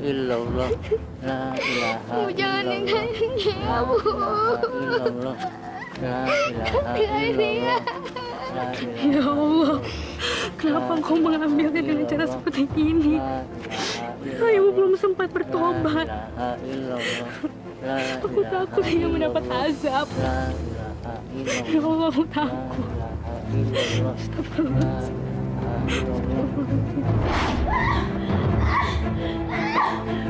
illallah La ilaha Ibu jangan Bu. illallah La ilaha illallah La Ya Allah, kenapa engkau mengambilnya dengan cara seperti ini? Ibu belum sempat bertobat. Aku takut ia mendapat azab. Ya Allah, aku takut. illallah Astagfirullah. Jangan!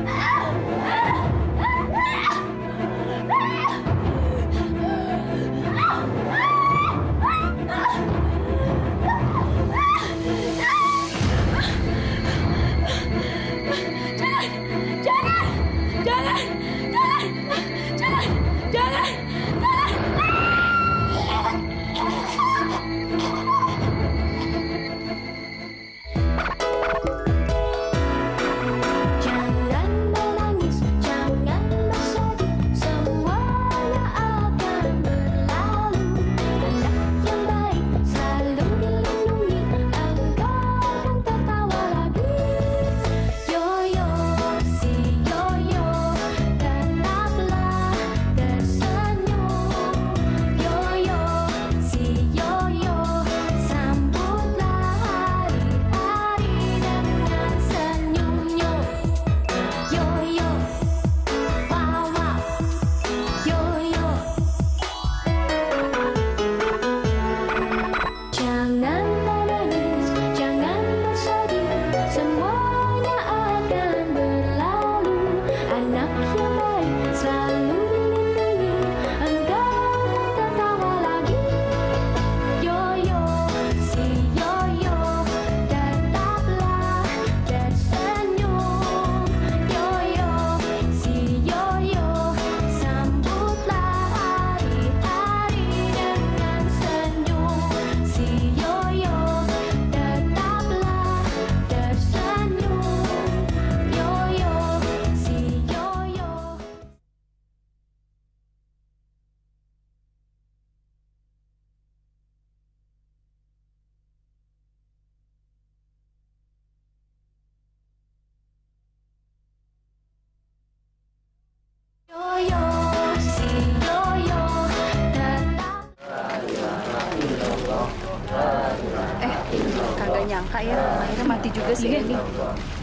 akhirnya mati juga si Eni.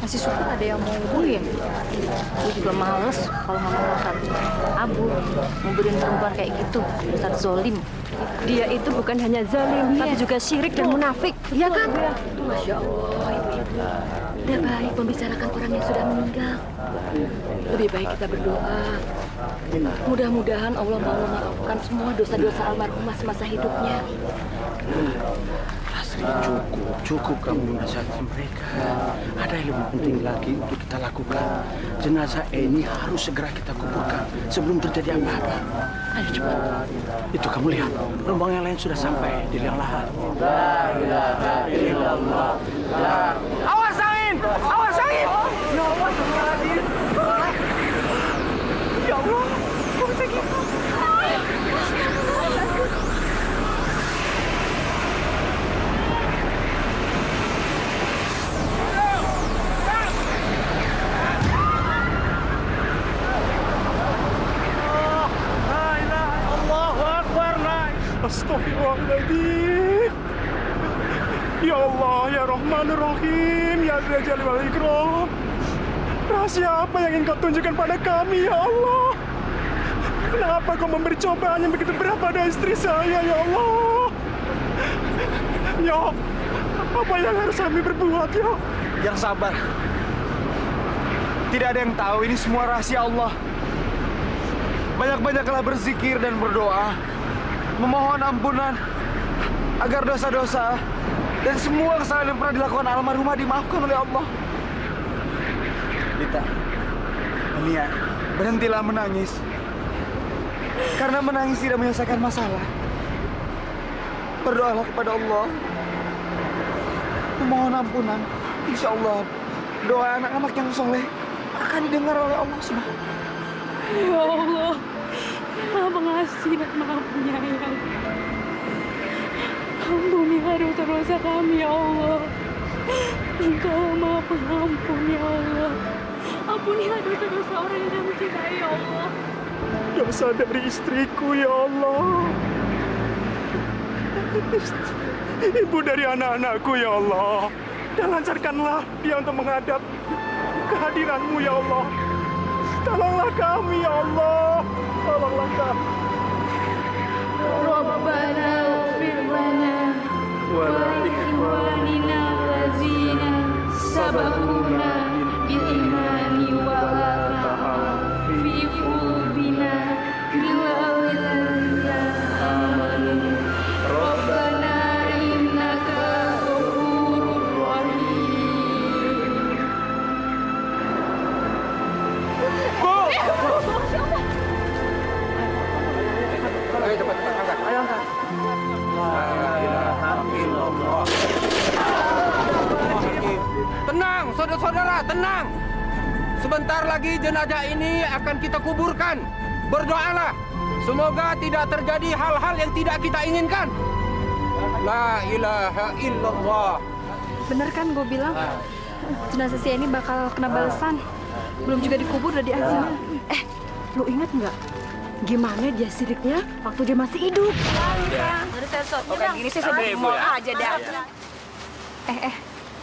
Masih syukur ada yang mau hubungin. Gue juga males kalau nggak mau Ustadz Abu nguburin perempuan kayak gitu, Ustadz Zolim. Dia itu bukan hanya zalim, tapi juga syirik dan munafik. Iya kan? Masya Allah, ibu-ibu. Tidak baik membicarakan orang yang sudah meninggal. Lebih baik kita berdoa. Mudah-mudahan Allah mau memaafkan semua dosa-dosa almarhumah semasa hidupnya. Asri cukup, cukup kamu menasihati mereka. Ada yang lebih penting lagi untuk kita lakukan. Jenazah ini harus segera kita kuburkan sebelum terjadi apa-apa. Ayo cepat. Itu kamu lihat, rombongan yang lain sudah sampai di liang lahat. Awas angin! Ya Allah, astagfirullahaladzim. Ya Allah, kok bisa gitu? Allahu Akbar, Astagfirullahaladzim. Ya Allah, ya Rahman Rahim, ya wal Ikram. Rahasia apa yang ingin kau tunjukkan pada kami, ya Allah? Kenapa kau memberi cobaan yang begitu berat pada istri saya, ya Allah? Ya, apa yang harus kami berbuat, ya? Yang sabar. Tidak ada yang tahu ini semua rahasia Allah. Banyak-banyaklah berzikir dan berdoa, memohon ampunan agar dosa-dosa dan semua kesalahan yang pernah dilakukan almarhumah dimaafkan oleh Allah. Lita, Nia, berhentilah menangis. Karena menangis tidak menyelesaikan masalah. Berdoalah kepada Allah. Memohon ampunan. Insya Allah, doa anak-anak yang soleh akan didengar oleh Allah Subhanahu Ya Allah, Maha Pengasih dan Maha penyayang. Ampunilah dosa-dosa kami, ya Allah. Engkau maha pengampun, ya Allah. Ampunilah dosa-dosa orang yang kami cintai, ya Allah. Dosa dari istriku ya Allah. Ibu dari anak-anakku ya Allah. Dan lancarkanlah dia untuk menghadap kehadiranmu ya Allah. Tolonglah kami ya Allah. Tolonglah kami. Rabbana ighfir lana إخواننا الذين سبقونا. Saudara-saudara, tenang. Sebentar lagi jenazah ini akan kita kuburkan. Berdoalah. Semoga tidak terjadi hal-hal yang tidak kita inginkan. La ilaha illallah. Bener kan gue bilang jenazah si ini bakal kena balasan. Belum juga dikubur udah diazab. Eh, lu ingat nggak gimana dia siriknya waktu dia masih hidup? Oke, gini sih saya mau aja deh. Eh, eh,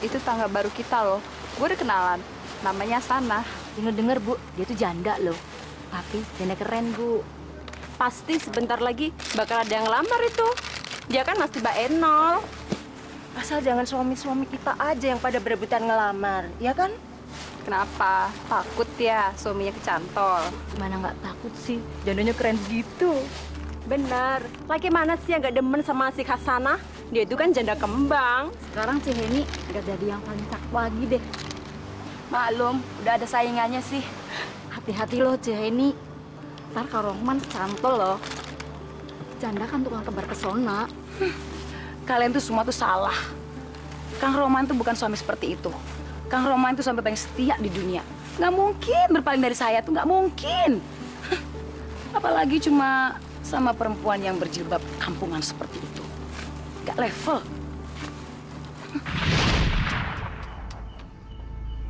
itu tangga baru kita loh. Gue udah kenalan. Namanya Sana. Dengar-dengar bu, dia tuh janda loh. Tapi janda keren bu. Pasti sebentar lagi bakal ada yang ngelamar itu. Dia kan masih mbak Enol. Asal jangan suami-suami kita aja yang pada berebutan ngelamar, ya kan? Kenapa? Takut ya suaminya kecantol. Gimana nggak takut sih? Jandanya keren gitu. Benar. Lagi mana sih yang nggak demen sama si Hasanah? Dia itu kan janda kembang. Sekarang si Heni nggak jadi yang paling cakep lagi deh. Maklum, udah ada saingannya sih. Hati-hati loh, Heni. Ntar Kak Rohman cantol loh. Janda kan tukang kebar pesona. Kalian tuh semua tuh salah. Kang Roman tuh bukan suami seperti itu. Kang Roman tuh suami paling setia di dunia. Nggak mungkin berpaling dari saya tuh nggak mungkin. Apalagi cuma sama perempuan yang berjilbab kampungan seperti itu. Nggak level.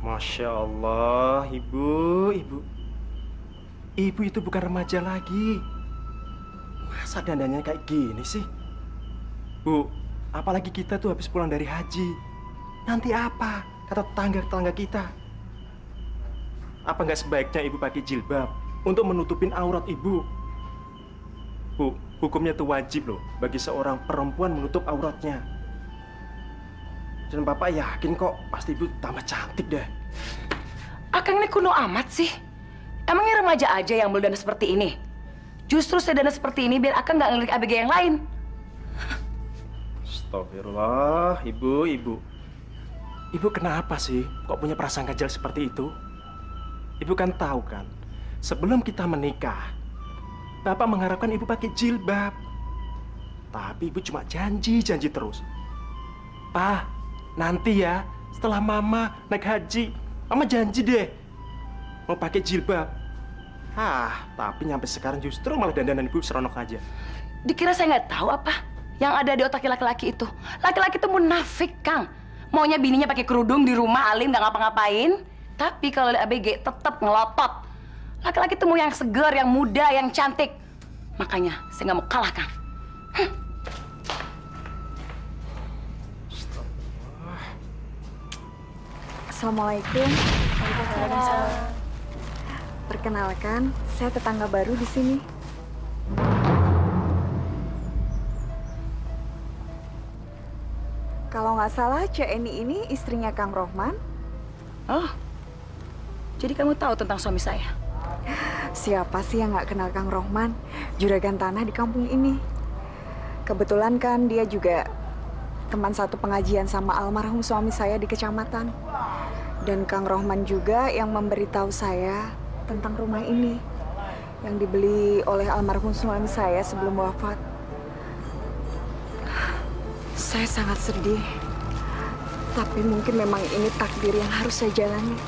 Masya Allah, ibu, ibu. Ibu itu bukan remaja lagi. Masa dandannya kayak gini sih? Bu, apalagi kita tuh habis pulang dari haji. Nanti apa? Kata tetangga-tetangga kita. Apa nggak sebaiknya ibu pakai jilbab untuk menutupin aurat ibu? Bu, hukumnya itu wajib loh bagi seorang perempuan menutup auratnya. Dan Bapak yakin kok pasti ibu tambah cantik deh. Akang ini kuno amat sih. Emangnya remaja aja yang beldana seperti ini? Justru saya dana seperti ini biar Akang nggak ngelirik ABG yang lain. Astagfirullah, ibu, ibu. Ibu kenapa sih kok punya prasangka jelek seperti itu? Ibu kan tahu kan, sebelum kita menikah, Bapak mengharapkan ibu pakai jilbab. Tapi ibu cuma janji-janji terus. Pak, nanti ya, setelah mama naik haji, mama janji deh mau pakai jilbab. Ah, tapi nyampe sekarang justru malah dandanan ibu seronok aja. Dikira saya nggak tahu apa yang ada di otak laki-laki itu. Laki-laki itu munafik, Kang. Maunya bininya pakai kerudung di rumah, alim nggak ngapa-ngapain. Tapi kalau lihat ABG tetap ngelotot. Laki-laki itu mau yang segar, yang muda, yang cantik. Makanya saya nggak mau kalah, Kang. Assalamualaikum. Perkenalkan, saya tetangga baru di sini. Kalau nggak salah, Cek Eni ini istrinya Kang Rohman. Oh, jadi kamu tahu tentang suami saya? Siapa sih yang nggak kenal Kang Rohman? Juragan tanah di kampung ini. Kebetulan kan dia juga teman satu pengajian sama almarhum suami saya di kecamatan. Dan Kang Rohman juga yang memberitahu saya tentang rumah ini yang dibeli oleh almarhum suami saya sebelum wafat. Saya sangat sedih. Tapi mungkin memang ini takdir yang harus saya jalani.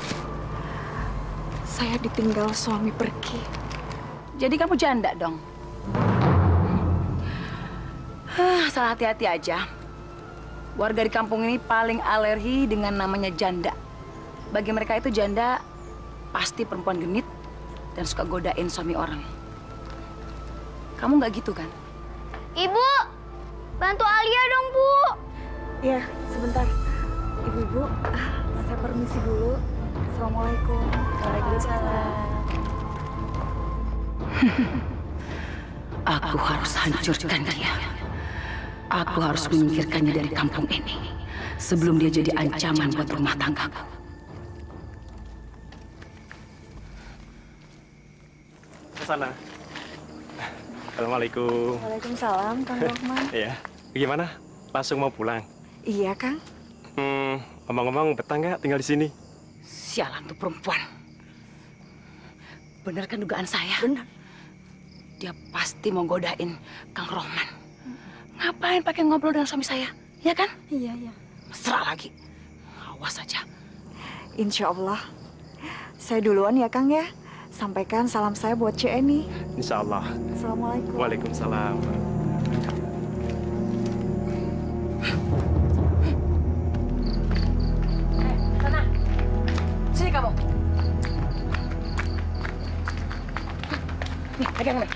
Saya ditinggal suami pergi. Jadi kamu janda dong? Hah, asal hati-hati aja. Warga di kampung ini paling alergi dengan namanya janda. Bagi mereka itu janda pasti perempuan genit dan suka godain suami orang. Kamu nggak gitu kan? Ibu, bantu Alia dong, Bu. Iya, sebentar. Ibu-ibu, ah, saya permisi dulu. Assalamualaikum. Waalaikumsalam. Aku harus hancurkan dia. Aku harus menyingkirkannya dari kampung ini sebelum dia jadi ancaman buat rumah tanggaku. Ke sana. Assalamualaikum. Waalaikumsalam, Kang Rohman. Iya. Gimana? Langsung mau pulang? Iya, Kang. Hmm, ngomong-ngomong betah nggak tinggal di sini? Sialan tuh perempuan. Bener kan dugaan saya? Benar. Dia pasti mau godain Kang Rohman. Ngapain pakai ngobrol dengan suami saya? Ya kan? Iya, iya. Mesra lagi. Awas aja. Insya Allah. Saya duluan ya, Kang ya. Sampaikan salam saya buat Cik Eni. Insya Allah. Assalamualaikum. Waalaikumsalam. Kamu. Nih, pegang nih.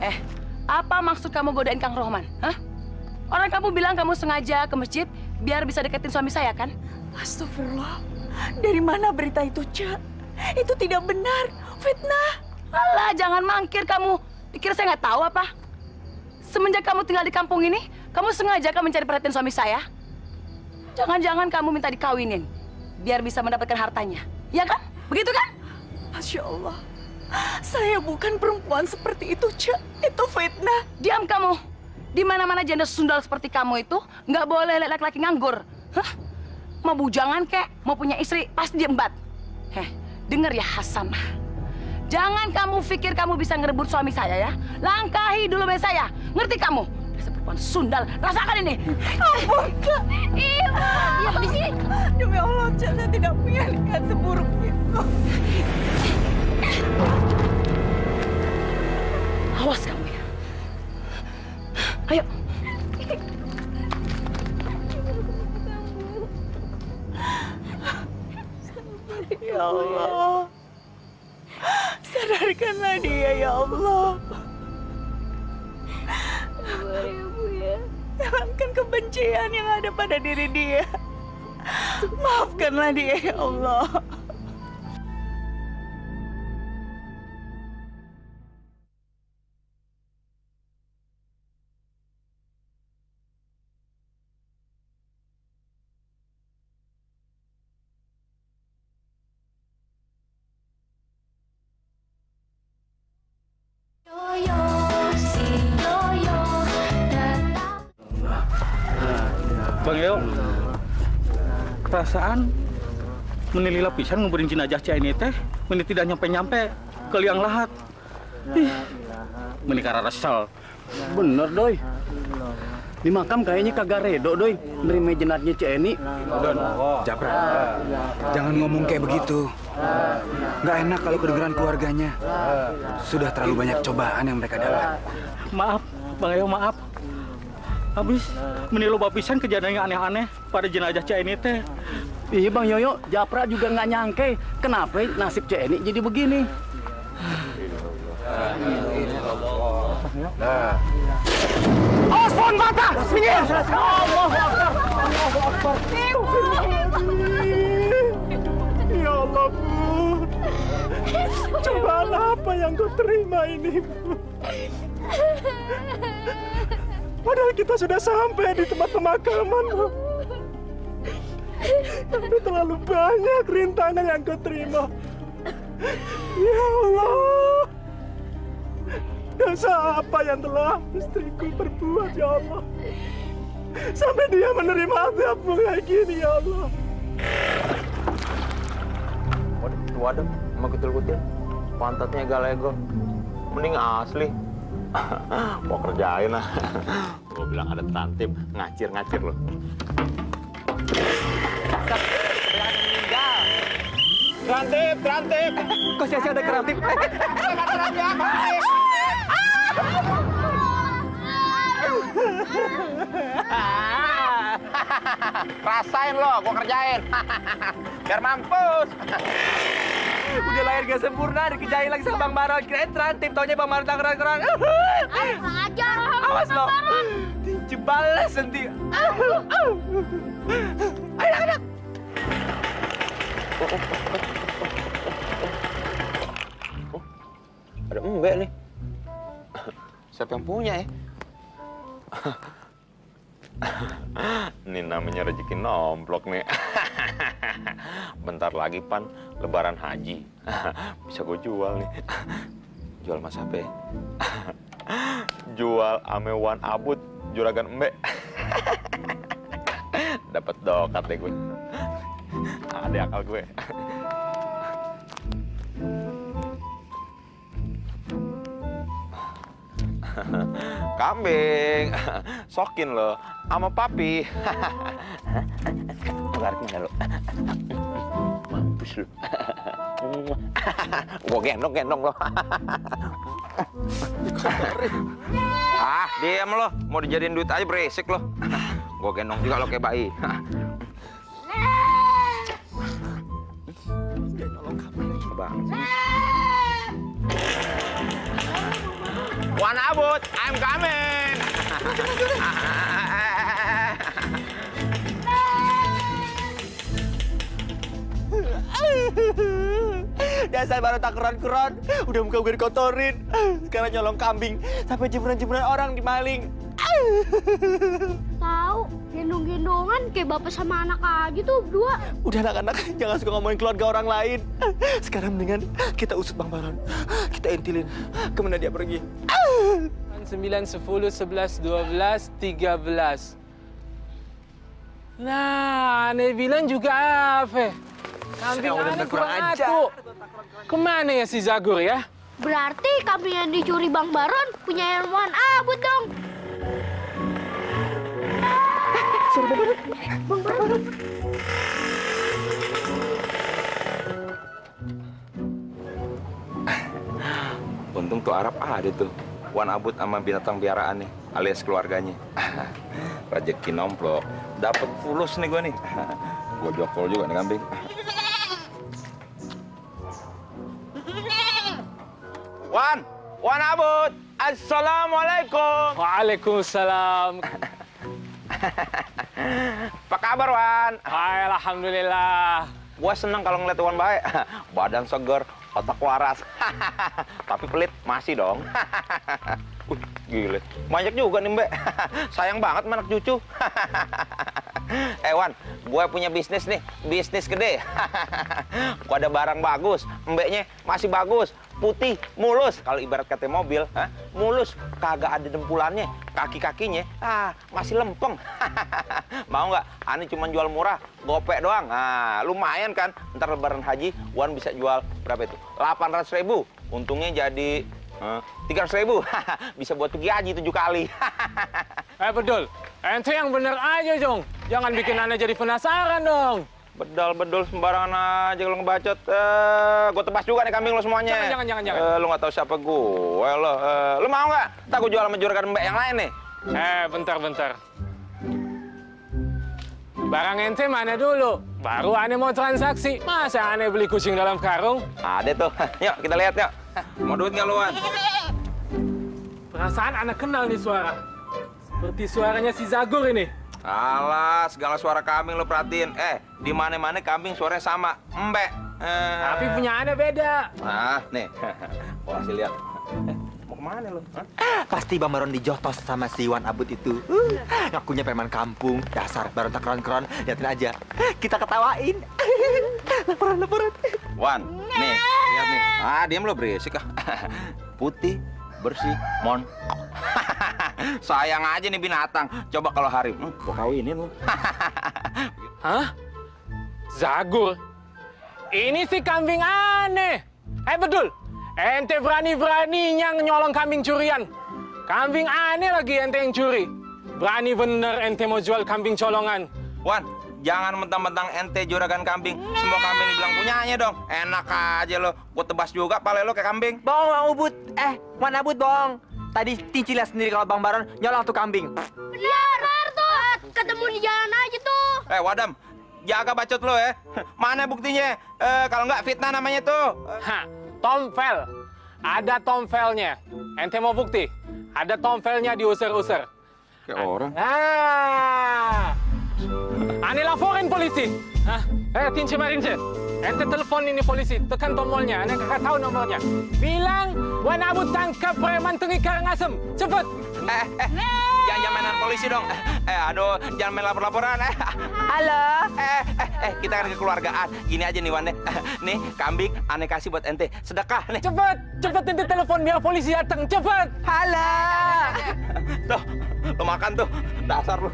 Eh, apa maksud kamu godain Kang Rohman? Hah? Orang kamu bilang kamu sengaja ke masjid biar bisa deketin suami saya kan? Astagfirullah. Dari mana berita itu, Cak? Itu tidak benar. Fitnah. Alah, jangan mangkir kamu. Dikira saya nggak tahu apa? Semenjak kamu tinggal di kampung ini, kamu sengaja kan mencari perhatian suami saya? Jangan-jangan kamu minta dikawinin, biar bisa mendapatkan hartanya. Ya kan? Begitu kan? Masya Allah. Saya bukan perempuan seperti itu, Cak. Itu fitnah. Diam kamu. Di mana-mana janda sundal seperti kamu itu nggak boleh lihat laki-laki nganggur. Hah? Mau bujangan kek, mau punya istri pasti diembat. Heh, denger ya Hasanah. Jangan kamu pikir kamu bisa ngerebut suami saya ya. Langkahi dulu sama saya. Ngerti kamu? Dasar perempuan sundal. Rasakan ini. Ampun, Kak. Ibu, diam di sini. Demi Allah, Cak, saya tidak punya niat seburuk itu. Awas kamu ya. Ayo. Ya Allah. Sadarkanlah dia, ya Allah. Sabar ya, Bu ya. Hilangkan kebencian yang ada pada diri dia. Maafkanlah dia, ya Allah. Bang Yo, perasaan menilai lapisan nguburin jenazah Cik ini teh, meni tidak nyampe-nyampe ke liang lahat. Ih, meni karena resel. Bener, Doi. Di makam kayaknya kagak redo, Doi. Nerima jenazahnya Cik Eni. Don, Japra, jangan ngomong kayak begitu. Nggak enak kalau kedengeran keluarganya. Sudah terlalu banyak cobaan yang mereka dapat. Maaf, Bang Yo, maaf. Habis menilu bapisan kejadian yang aneh-aneh pada jenazah Cik ini teh. Iya, Bang Yoyo. Japra juga nggak nyangke. Kenapa nasib Cik Eni jadi begini? Awas pohon bata! Minggir! Ya Allah, Bu. Cobaan apa yang kau terima ini, Bu? Padahal kita sudah sampai di tempat pemakaman. Tapi terlalu banyak rintangan yang kau terima. Ya Allah. Dosa apa yang telah istriku perbuat, ya Allah. Sampai dia menerima azabmu kayak gini, ya Allah. Waduh, waduh, sama kutil-kutil. Pantatnya galego. Mending asli mau kerjain lah gue bilang ada tantip ngacir ngacir loh Kerantip, kerantip. Kok sih ada kerantip? Rasain lo, gue kerjain. Biar mampus. Udah lahir gak sempurna, dikejain lagi sama Bang Baron. Kirain terantip, taunya Bang Baron tak keren-keren. Ayo, ajar. Awas lo. Jebales nanti. Ayo, anak-anak. Ada embek nih. Siapa yang punya ya? Ini namanya rezeki nomplok nih. Bentar lagi pan lebaran haji. Bisa gue jual nih. Jual mas ya? Jual amewan abut juragan embek. Dapat dokat deh gue. Ada akal gue. Kambing. Sokin lo sama papi. Tarik mana lo? Mampus lo. Gua gendong-gendong lo. ah, diam lo. Mau dijadiin duit aja berisik lo. Gua gendong juga lo kayak bayi. Bang. Wan Abut, I'm coming. Dasar baru tak keron-keron, udah muka gue dikotorin. Sekarang nyolong kambing, sampai jemuran-jemuran orang dimaling. Tahu, gendong-gendongan kayak bapak sama anak aja tuh berdua. Udah anak-anak, jangan suka ngomongin keluarga orang lain. Sekarang mendingan kita usut Bang Baron. Kita intilin ke mana dia pergi. 9, 10, 11, 12, 13. Nah, aneh bilang juga apa? Kambing aneh kurang atu. Ke mana ya si Zagur ya? Berarti kambing yang dicuri Bang Baron punya ilmuwan abut dong. Suruh Bang. Bang Baron. Untung tuh Arab ada tuh. Wan Abut sama binatang piaraannya, alias keluarganya. Rezeki nomplok. Dapat fulus nih gue nih. gue jokol juga nih kambing. Wan, Wan Abut, Assalamualaikum. Waalaikumsalam. Apa kabar Wan? Hai, alhamdulillah. Gue seneng kalau ngeliat Wan baik. Badan seger, otak waras. Tapi pelit masih dong. Wih, gile. Banyak juga nih, Mbak. Sayang banget anak cucu. eh, Wan, gue punya bisnis nih. Bisnis gede. gue ada barang bagus. Mbeknya masih bagus. Putih, mulus. Kalau ibarat kata mobil, ha? mulus. Kagak ada dempulannya. Kaki-kakinya, ah, masih lempeng. Mau nggak? Ani cuma jual murah, gopek doang. Nah, lumayan kan? Ntar lebaran haji, Wan bisa jual berapa itu? 800 ribu. Untungnya jadi tiga ratus ribu. bisa buat pergi haji tujuh kali. Eh, bedul. Ente yang bener aja, Jong. Jangan bikin aneh jadi penasaran dong. Bedal-bedul sembarangan aja kalau ngebacot. Eh, gue tebas juga nih kambing lo semuanya. Jangan, jangan, jangan, jangan. Eh, lu nggak tahu siapa gue lo. Eh, lu mau nggak? Tak gue jual sama juragan mbak yang lain nih. Eh, bentar, bentar. Barang ente mana dulu? Baru aneh mau transaksi. Masa aneh beli kucing dalam karung? Ada tuh. Yuk, kita lihat yuk. Mau duit nggak lu, Wan? Perasaan anak kenal nih suara. Seperti suaranya si Zagur ini. Alah, segala suara kambing lo perhatiin. Eh, di mana-mana kambing suaranya sama. Mbek. Eh. Tapi punya aneh beda. Nah, nih. Kasih lihat. Ke mana lo? Hah? Pasti Bang Baron dijotos sama si Wan Abut itu. Uh, ngakunya preman kampung. Dasar Baron tak keren-keren. Liatin aja. Kita ketawain. laporan, laporan. Wan, nih, lihat nih. Ah, diam lo berisik ah. Putih, bersih, mon. Sayang aja nih binatang. Coba kalau harim, hmm, gua kawinin lo. Hah? Zagur? Ini si kambing aneh. Eh betul, ente berani-beraninya nyolong kambing curian. Kambing aneh lagi ente yang curi. Berani bener ente mau jual kambing colongan. Wan, jangan mentang-mentang ente juragan kambing. Semua kambing dibilang punyanya dong. Enak aja lo. Gua tebas juga pale lo kayak kambing. Bohong, Bang Ubud. Eh, Wan Abud bohong. Tadi Tinci lihat sendiri kalau Bang Baron nyolong tuh kambing. Benar tuh. Ketemu di jalan aja tuh. Eh, Wadam, jaga bacot lo ya. Mana buktinya? Eh, kalau nggak fitnah namanya tuh. Hah, Tomvel. Ada tomvelnya. Ente mau bukti? Ada tomvelnya diusir-usir. Kayak orang. Ah. Ane laporin polisi. Hah? Eh, Tince Marince. Ente telepon ini polisi, tekan tombolnya, ane kakak tahu nomornya. Bilang, Wan Abu tangkap preman tengi Karangasem. Cepet. Eh, eh, jangan jangan mainan polisi dong. Eh, eh, aduh, jangan main lapor-laporan. Eh. Halo. Eh, eh, eh, kita kan kekeluargaan. Gini aja nih, Wan. deh. Nih, kambing aneh kasih buat ente. Sedekah nih. Cepet, cepet ente telepon biar polisi datang. Cepet. Halo. Tuh, lo makan tuh. Dasar lu.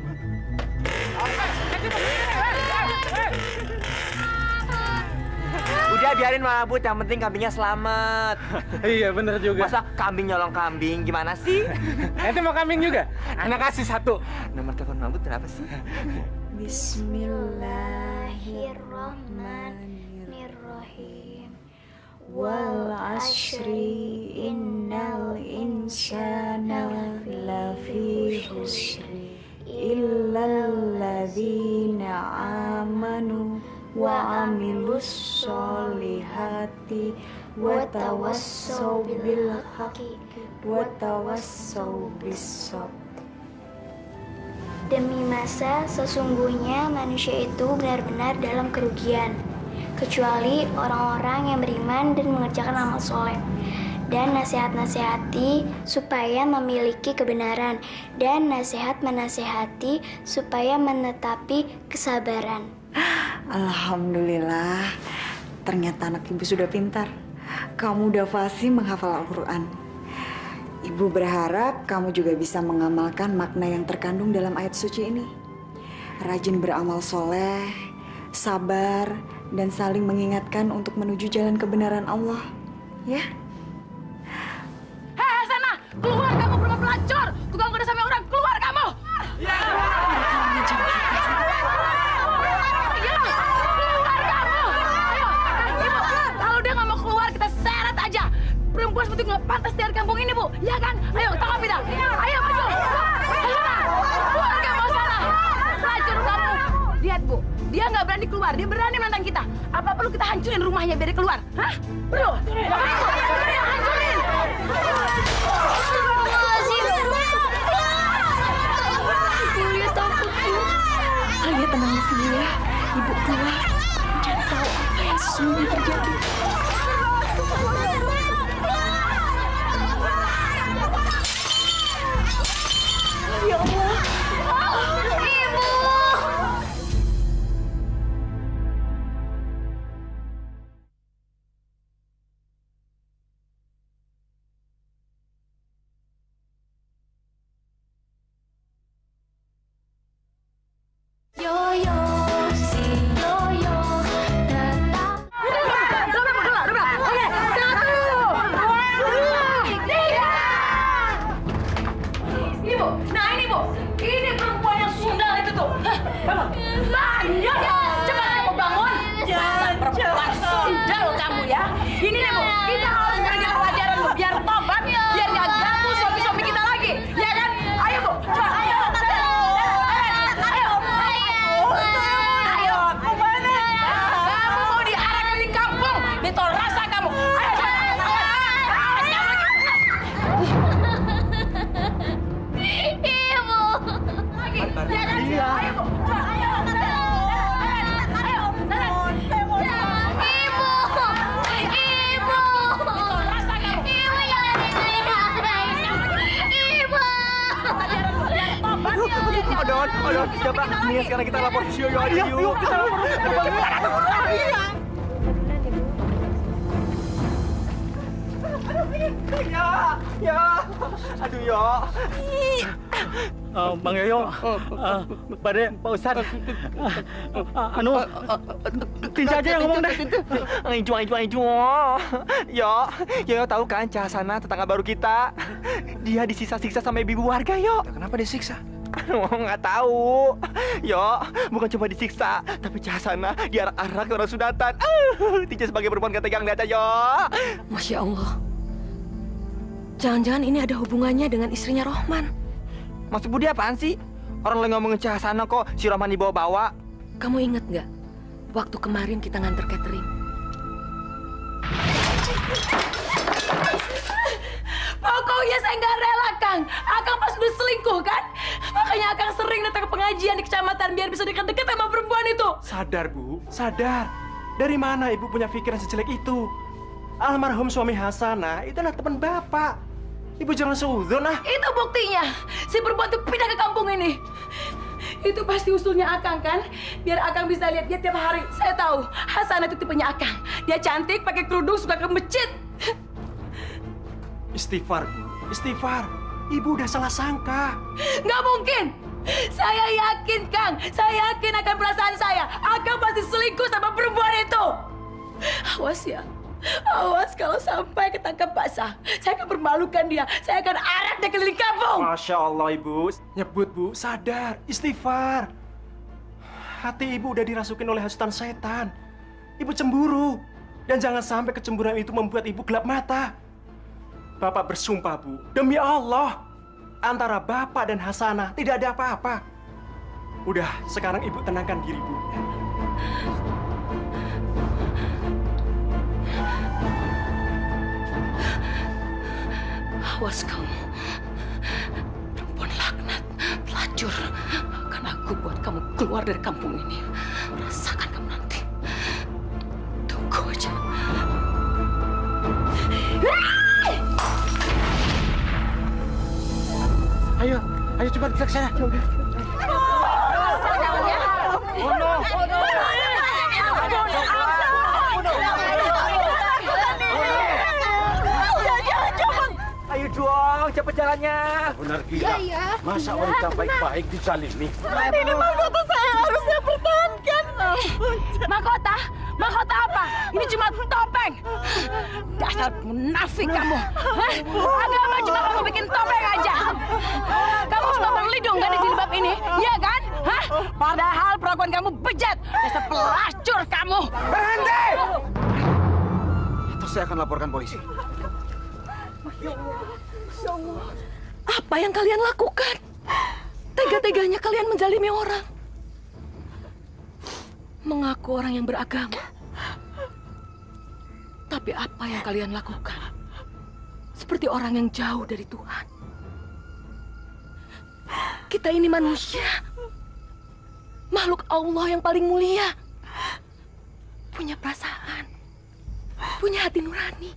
Udah biarin mabut, yang penting kambingnya selamat. iya bener juga. Masa kambing nyolong kambing, gimana sih? Ente mau kambing juga? Anak kasih satu. Nomor telepon mabut berapa sih? Bismillahirrahmanirrahim. Wal asri innal insana lafi khusri illal ladzina amanu wa amilus solihati. Wa tawassaw bil haqqi wa tawassaw bis sabr. Demi masa, sesungguhnya manusia itu benar-benar dalam kerugian, kecuali orang-orang yang beriman dan mengerjakan amal soleh. Dan nasihat-nasihati supaya memiliki kebenaran, dan nasihat menasihati supaya menetapi kesabaran. Alhamdulillah, ternyata anak ibu sudah pintar. Kamu udah fasih menghafal Al-Quran. Ibu berharap kamu juga bisa mengamalkan makna yang terkandung dalam ayat suci ini. Rajin beramal soleh, sabar, dan saling mengingatkan untuk menuju jalan kebenaran Allah. Ya? Hei, sana! Keluar kamu perempuan pelacur! Seperti nggak pantas di kampung ini, Bu. Ya kan? Ayo, tangkap kita. Ayo, maju. Keluar kamu sana. Pelacur kamu. Lihat, Bu. Dia nggak berani keluar. Dia berani menantang kita. Apa perlu kita hancurin rumahnya biar dia keluar? Hah? Perlu? Hancurin. Takut bu. Alia tenang di sini ya. Ibu keluar. Cari tahu apa yang sesungguhnya terjadi. Siapa? Nih sekarang kita lapor si Yoyo aja yuk. kita lapor. Ya, ya. Aduh, yo. Eh, Bang Yoyo, Bade, Pak Ustad, Eh, anu, Tinja aja yang ngomong deh. Ayo, ayo, ayo. Yo, Yoyo tahu kan Cahasana tetangga baru kita. Dia disisa-siksa sama ibu warga, yo. Kenapa disiksa? Nggak tahu. Yo, bukan cuma disiksa, tapi Cahasana diarak-arak ke orang sunatan. Uh, Tinja sebagai perempuan gak tegang lihat yo. Masya Allah. Jangan-jangan ini ada hubungannya dengan istrinya Rohman. Maksud Budi apaan sih? Orang lagi ngomongin Cahasana kok si Roman dibawa-bawa. Kamu ingat nggak waktu kemarin kita nganter catering? Pokoknya saya nggak rela, Kang. Akang pas udah selingkuh, kan? Makanya Akang sering datang ke pengajian di kecamatan biar bisa dekat-dekat sama perempuan itu. Sadar, Bu. Sadar. Dari mana Ibu punya pikiran sejelek itu? Almarhum suami Hasanah itu adalah teman Bapak. Ibu jangan seudon ah. Itu buktinya. Si perempuan itu pindah ke kampung ini. Itu pasti usulnya Akang kan? Biar Akang bisa lihat dia tiap hari. Saya tahu, Hasanah itu tipenya Akang. Dia cantik, pakai kerudung, suka ke masjid. Istighfar, Bu. Istighfar. Ibu udah salah sangka. Nggak mungkin. Saya yakin, Kang. Saya yakin akan perasaan saya. Akang pasti selingkuh sama perempuan itu. Awas ya. Awas kalau sampai ketangkap basah. Saya akan permalukan dia. Saya akan arak dia keliling kampung. Masya Allah, Ibu. Nyebut, Bu. Sadar. Istighfar. Hati Ibu udah dirasukin oleh hasutan setan. Ibu cemburu. Dan jangan sampai kecemburuan itu membuat Ibu gelap mata. Bapak bersumpah, Bu. Demi Allah. Antara Bapak dan Hasanah tidak ada apa-apa. Udah, sekarang Ibu tenangkan diri, Bu. Awas kamu. Perempuan laknat, pelacur. Akan aku buat kamu keluar dari kampung ini. Rasakan kamu nanti. Tunggu aja. Ayo, ayo cepat kita ke sana. Ayo dong, cepet jalannya. Benar Iya, gila. iya. Masa Iya, wanita benar. baik-baik dizalimi? Ini mahkota saya harus saya pertahankan. Mahkota? Mahkota apa? Ini cuma topeng. Dasar munafik kamu. Hah? Agama cuma kamu bikin topeng aja. Kamu cuma berlindung kan di jilbab ini, iya kan? Hah? Padahal perlakuan kamu bejat. Dasar pelacur kamu. Berhenti! Atau saya akan laporkan polisi. Apa yang kalian lakukan? Tega-teganya kalian menjalimi orang. Mengaku orang yang beragama. Tapi apa yang kalian lakukan? Seperti orang yang jauh dari Tuhan. Kita ini manusia. Makhluk Allah yang paling mulia. Punya perasaan. Punya hati nurani.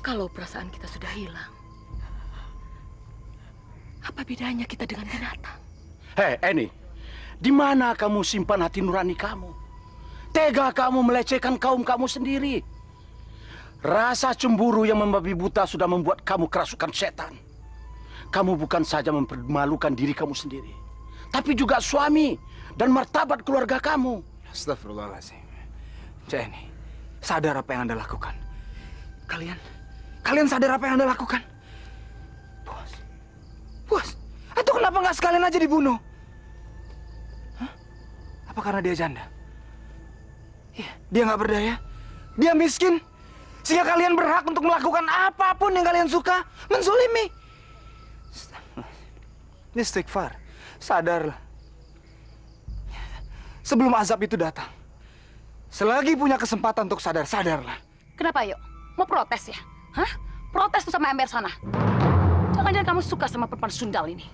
Kalau perasaan kita sudah hilang, apa bedanya kita dengan binatang? Hei, Eni. Di mana kamu simpan hati nurani kamu? Tega kamu melecehkan kaum kamu sendiri. Rasa cemburu yang membabi buta sudah membuat kamu kerasukan setan. Kamu bukan saja mempermalukan diri kamu sendiri, tapi juga suami dan martabat keluarga kamu. Astagfirullahaladzim. Jenny, sadar apa yang Anda lakukan? Kalian, kalian sadar apa yang Anda lakukan? Bos, bos, atau kenapa nggak sekalian aja dibunuh? Hah? Apa karena dia janda? Iya, dia nggak berdaya, dia miskin, sehingga kalian berhak untuk melakukan apa pun yang kalian suka, menzolimi. Istighfar, sadarlah. Sebelum azab itu datang, selagi punya kesempatan untuk sadar, sadarlah. Kenapa yuk? Mau protes ya? Hah? Protes tuh sama ember sana. Jangan-jangan kamu suka sama perempuan sundal ini.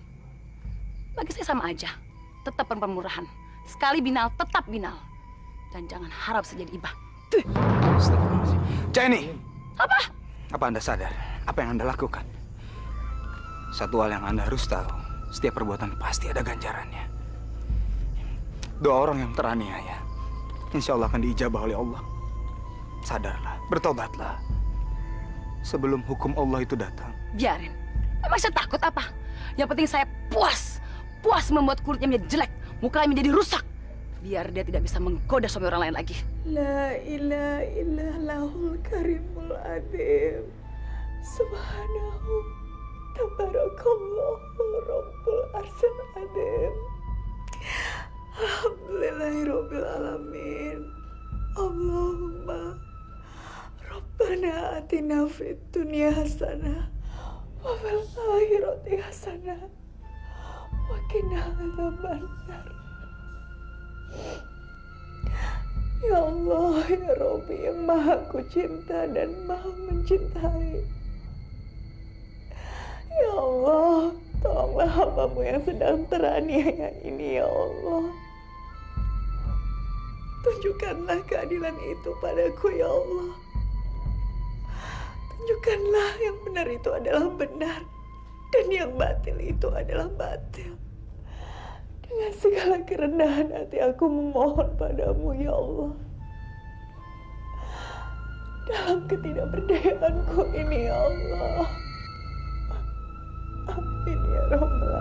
Bagi saya sama aja. Tetap perempuan murahan. Sekali binal, tetap binal. Dan jangan harap saya jadi ibah. Jenny, Apa? apa Anda sadar apa yang Anda lakukan? Satu hal yang Anda harus tahu, setiap perbuatan pasti ada ganjarannya. Doa orang yang teraniaya, insya Allah akan diijabah oleh Allah. Sadarlah, bertobatlah. Sebelum hukum Allah itu datang. Biarin. Emang saya takut apa? Yang penting saya puas. Puas membuat kulitnya menjadi jelek. Mukanya menjadi rusak. Biar dia tidak bisa menggoda suami orang lain lagi. La ilaha illallahul karimul adim. Subhanahu tabarakallahu rabbul arsyil adim. Alhamdulillahirabbil alamin. Allahumma Rabbana atina fid dunya hasanah wa fil akhirati hasanah Wakin azaban nar. Ya Allah, ya Robi yang maha kucinta dan maha mencintai. Ya Allah, tolonglah hambamu yang sedang teraniaya ini, ya Allah. Tunjukkanlah keadilan itu padaku, ya Allah. Tunjukkanlah yang benar itu adalah benar dan yang batil itu adalah batil. Dengan segala kerendahan hati aku memohon padamu, ya Allah. Dalam ketidakberdayaanku ini, ya Allah. Amin ya Rabbal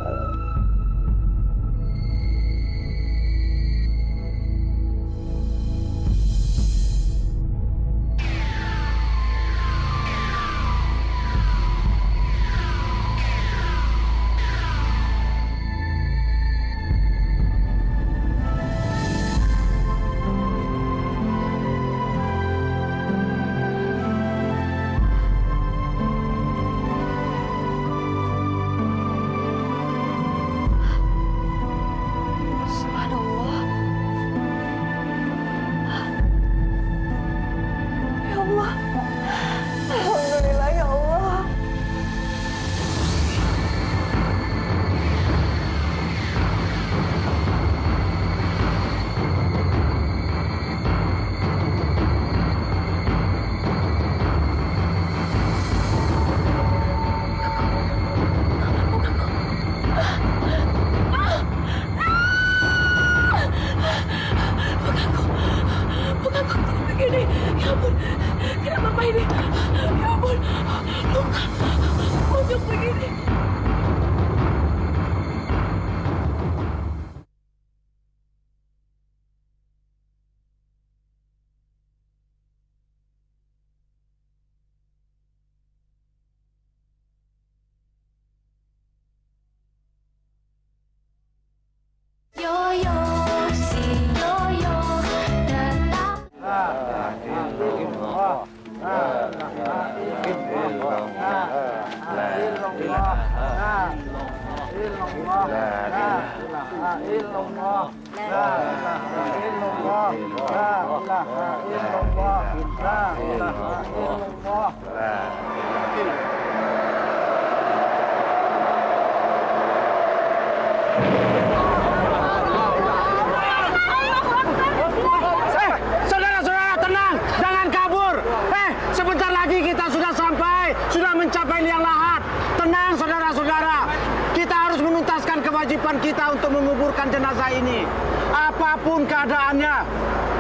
kita untuk menguburkan jenazah ini. Apa pun keadaannya,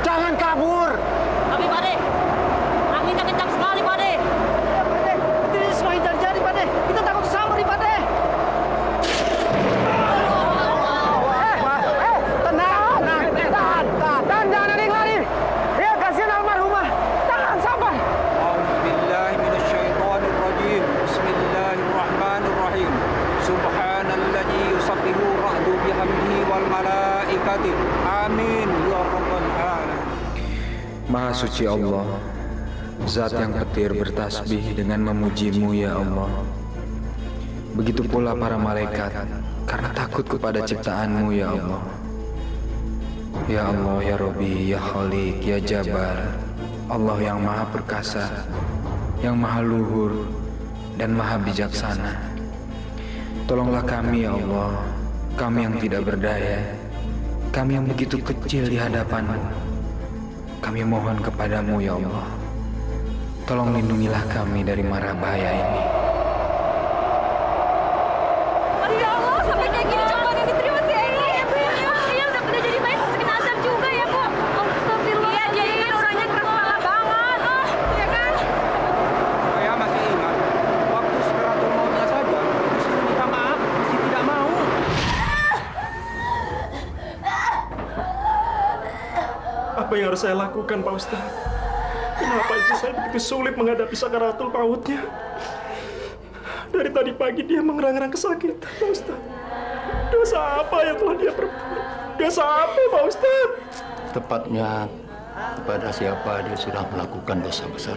jangan kabur. Amin. Maha suci Allah, zat yang petir bertasbih dengan memujimu ya Allah. Begitu pula para malaikat karena takut kepada ciptaanmu ya Allah. Ya Allah, ya Robi, ya Khalik, ya Jabar, Allah yang maha perkasa, yang maha luhur, dan maha bijaksana. Tolonglah kami ya Allah, kami yang tidak berdaya, kami yang begitu kecil di hadapanmu. Kami mohon kepadamu ya Allah. Tolong lindungilah kami dari mara bahaya ini. Ya Allah, sampai kayak gini cobaan yang diterima si Eni. Iya, udah udah jadi baik masih kena azab juga ya kok. Astagfirullah. Iya, dia ini orangnya keras kepala banget. Ah, ya kan? Saya masih ingat waktu sekeratul mautnya saja disuruh minta maaf masih tidak mau. Apa yang harus saya lakukan, Pak Ustaz? Kenapa itu saya begitu sulit menghadapi sakaratul mautnya? Dari tadi pagi dia mengerang-erang kesakitan, Pak Ustaz. Dosa apa yang telah dia perbuat? Dosa apa, Pak Ustaz? Tepatnya kepada siapa dia sudah melakukan dosa besar.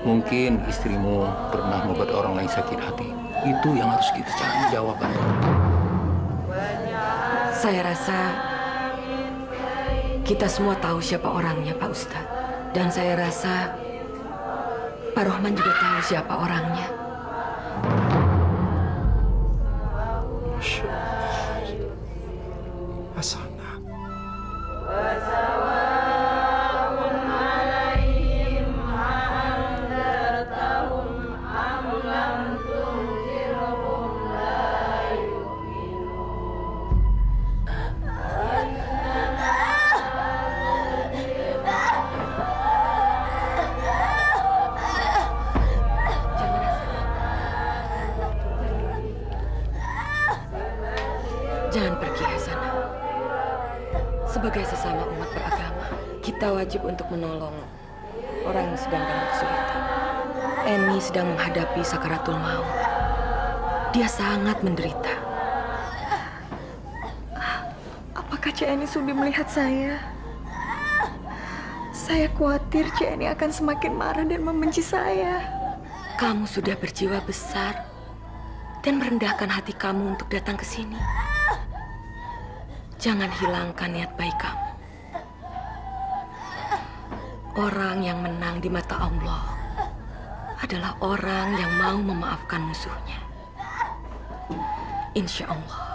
Mungkin istrimu pernah membuat orang lain sakit hati. Itu yang harus kita cari jawabannya. Saya rasa kita semua tahu siapa orangnya, Pak Ustadz. Dan saya rasa Pak Rohman juga tahu siapa orangnya. Saya? Saya khawatir Eni akan semakin marah dan membenci saya. Kamu sudah berjiwa besar dan merendahkan hati kamu untuk datang ke sini. Jangan hilangkan niat baik kamu. Orang yang menang di mata Allah adalah orang yang mau memaafkan musuhnya. Insya Allah.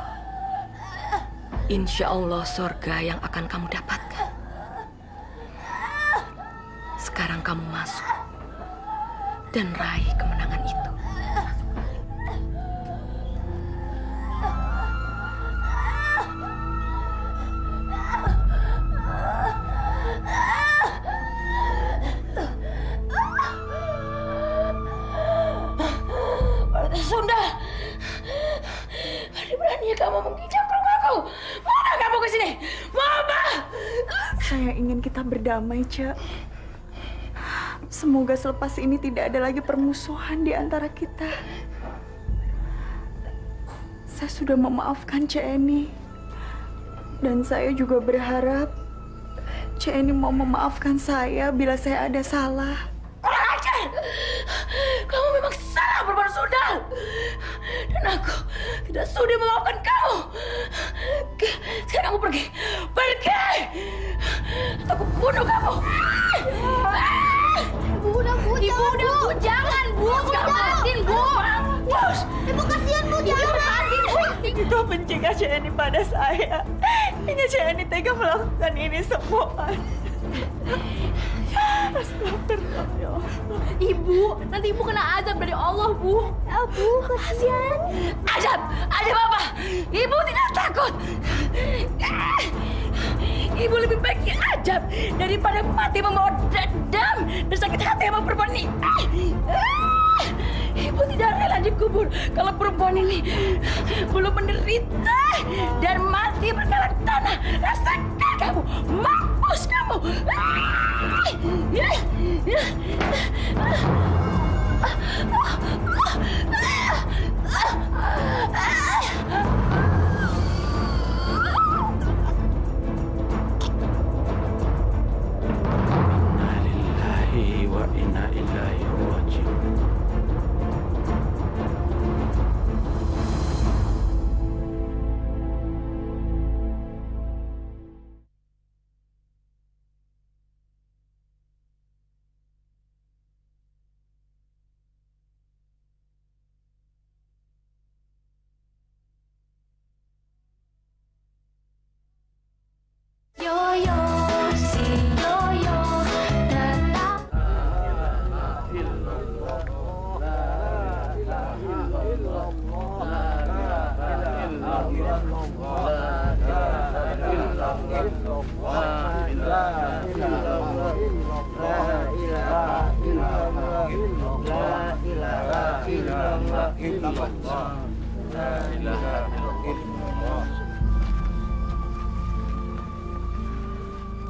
Insya Allah sorga yang akan kamu dapatkan. Sekarang kamu masuk dan raih kemenangan itu. Cak. Semoga selepas ini tidak ada lagi permusuhan di antara kita. Saya sudah memaafkan Cik Eni. Dan saya juga berharap Cik Eni mau memaafkan saya bila saya ada salah. Kurang ajar! Kamu memang salah berbuat Sunda. Dan aku tidak sudi memaafkan kamu. Sekarang kamu pergi. Pergi! Atau aku bunuh kamu. Mencegah Cik Eni pada saya. Hingga Cik Eni tega melakukan ini semua. Astagfirullah, ya Allah. Ibu, nanti ibu kena azab dari Allah, Bu. Ya, Bu, kasihan. Azab, azab apa? Ibu tidak takut. Ibu lebih baik diajab daripada mati membawa dendam dan sakit hati sama perempuan ini. Ibu tidak rela dikubur kalau perempuan ini belum menderita dan mati berkalan tanah. Rasakan kamu, mampus kamu. Inna ilaihi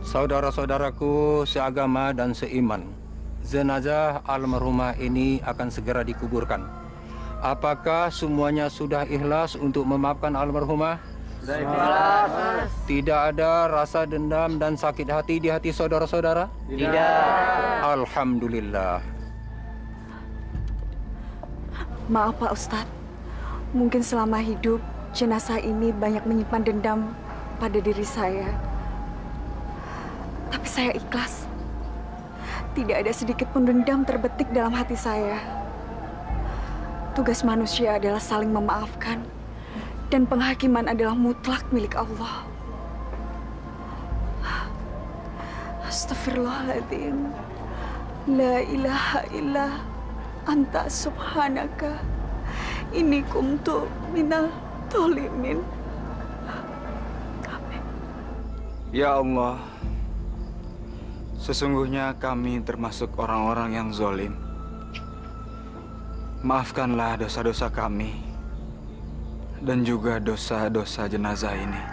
Saudara-saudaraku seagama dan seiman, jenazah almarhumah ini akan segera dikuburkan. Apakah semuanya sudah ikhlas untuk memaafkan almarhumah? Tidak ada rasa dendam dan sakit hati di hati saudara-saudara? Tidak. Alhamdulillah. Maaf Pak Ustadz, mungkin selama hidup jenazah ini banyak menyimpan dendam pada diri saya. Tapi saya ikhlas. Tidak ada sedikit pun dendam terbetik dalam hati saya. Tugas manusia adalah saling memaafkan. Dan penghakiman adalah mutlak milik Allah. Astagfirullahaladzim. La ilaha illa anta subhanaka. Ini kumtu minal tolimin. Ya Allah, sesungguhnya kami termasuk orang-orang yang zolim. Maafkanlah dosa-dosa kami dan juga dosa-dosa jenazah ini.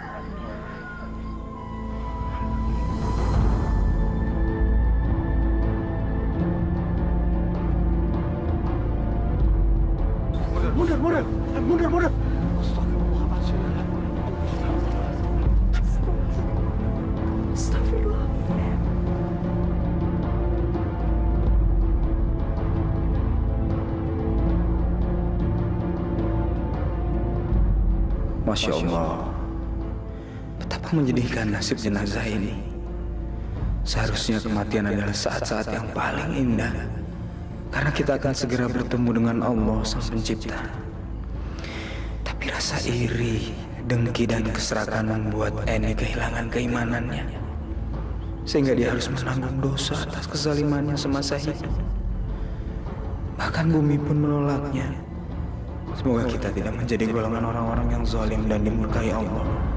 Menjadikan nasib jenazah ini. Seharusnya kematian adalah saat-saat yang paling indah. Karena kita akan segera bertemu dengan Allah Sang Pencipta. Tapi rasa iri, dengki, dan keserakahan membuat Eni kehilangan keimanannya. Sehingga dia harus menanggung dosa atas kezalimannya semasa hidup. Bahkan bumi pun menolaknya. Semoga kita tidak menjadi golongan orang-orang yang zalim dan dimurkai Allah.